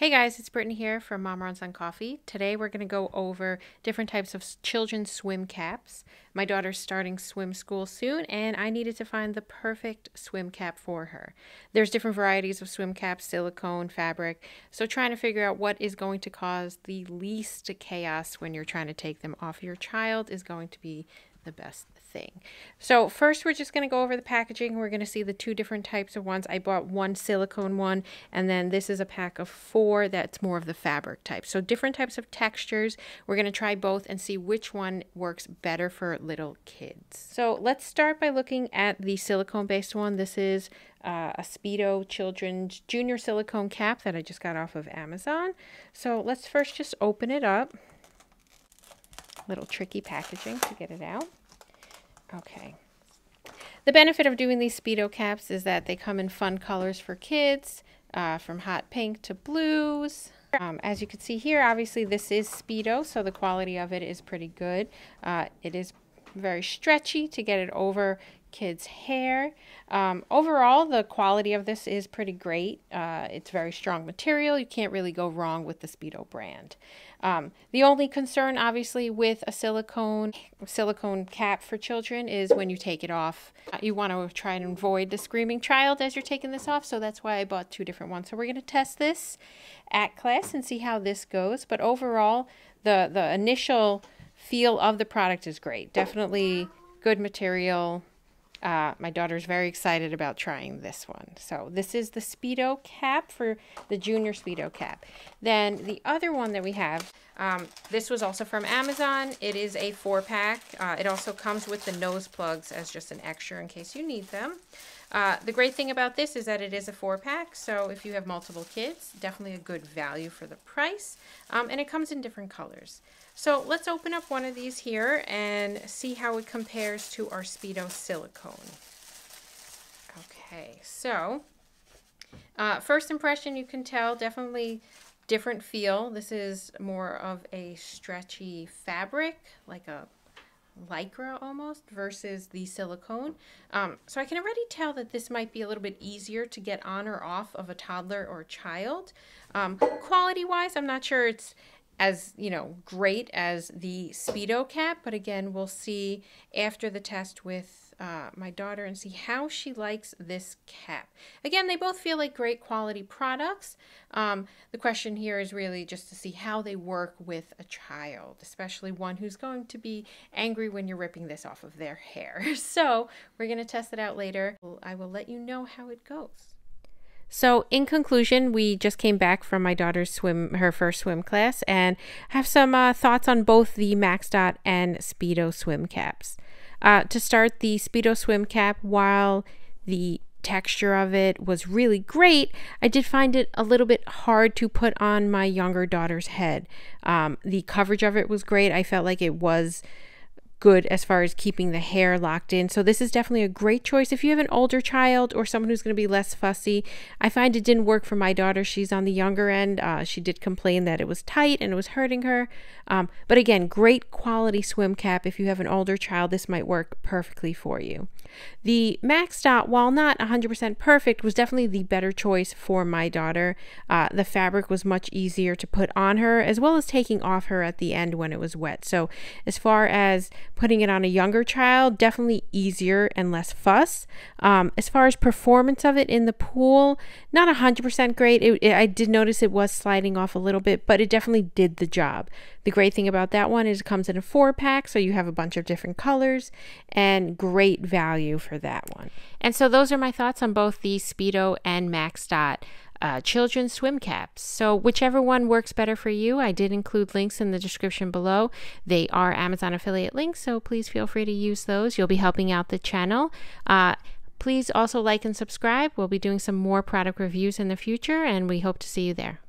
Hey guys, it's Brittany here from Mama Runs on Coffee. Today we're going to go over different types of children's swim caps. My daughter's starting swim school soon and I needed to find the perfect swim cap for her. There's different varieties of swim caps, silicone, fabric, so trying to figure out what is going to cause the least chaos when you're trying to take them off your child is going to be the best thing. So first we're just going to go over the packaging. We're going to see the two different types of ones. I bought one silicone one and then this is a pack of four that's more of the fabric type. So different types of textures. We're going to try both and see which one works better for little kids. So let's start by looking at the silicone based one. This is uh, a Speedo Children's Junior Silicone Cap that I just got off of Amazon. So let's first just open it up little tricky packaging to get it out. Okay. The benefit of doing these Speedo caps is that they come in fun colors for kids, uh, from hot pink to blues. Um, as you can see here, obviously this is Speedo, so the quality of it is pretty good. Uh, it is very stretchy to get it over kids' hair. Um, overall, the quality of this is pretty great. Uh, it's very strong material. You can't really go wrong with the Speedo brand. Um, the only concern, obviously, with a silicone silicone cap for children is when you take it off. Uh, you want to try and avoid the screaming child as you're taking this off, so that's why I bought two different ones. So we're going to test this at class and see how this goes. But overall, the the initial feel of the product is great. Definitely good material, uh, my daughter's very excited about trying this one. So this is the Speedo cap for the Junior Speedo cap. Then the other one that we have, um, this was also from Amazon. It is a four pack. Uh, it also comes with the nose plugs as just an extra in case you need them. Uh, the great thing about this is that it is a four pack, so if you have multiple kids, definitely a good value for the price. Um, and it comes in different colors. So let's open up one of these here and see how it compares to our Speedo silicone. Okay, so uh, first impression you can tell definitely different feel. This is more of a stretchy fabric, like a lycra almost versus the silicone. Um, so I can already tell that this might be a little bit easier to get on or off of a toddler or child. Um, quality wise, I'm not sure it's as you know great as the speedo cap but again we'll see after the test with uh, my daughter and see how she likes this cap. Again they both feel like great quality products. Um, the question here is really just to see how they work with a child especially one who's going to be angry when you're ripping this off of their hair. So we're going to test it out later. I will let you know how it goes so, in conclusion, we just came back from my daughter's swim, her first swim class, and have some uh, thoughts on both the MaxDot and Speedo swim caps. Uh, to start, the Speedo swim cap, while the texture of it was really great, I did find it a little bit hard to put on my younger daughter's head. Um, the coverage of it was great. I felt like it was good as far as keeping the hair locked in. So this is definitely a great choice if you have an older child or someone who's going to be less fussy. I find it didn't work for my daughter. She's on the younger end. Uh, she did complain that it was tight and it was hurting her. Um, but again, great quality swim cap. If you have an older child, this might work perfectly for you. The MaxDot, while not 100% perfect, was definitely the better choice for my daughter. Uh, the fabric was much easier to put on her as well as taking off her at the end when it was wet. So as far as putting it on a younger child, definitely easier and less fuss. Um, as far as performance of it in the pool, not 100% great. It, it, I did notice it was sliding off a little bit, but it definitely did the job. The great thing about that one is it comes in a four pack, so you have a bunch of different colors and great value for that one. And so those are my thoughts on both the Speedo and MaxDot uh, children's swim caps. So, whichever one works better for you, I did include links in the description below. They are Amazon affiliate links, so please feel free to use those. You'll be helping out the channel. Uh, please also like and subscribe. We'll be doing some more product reviews in the future, and we hope to see you there.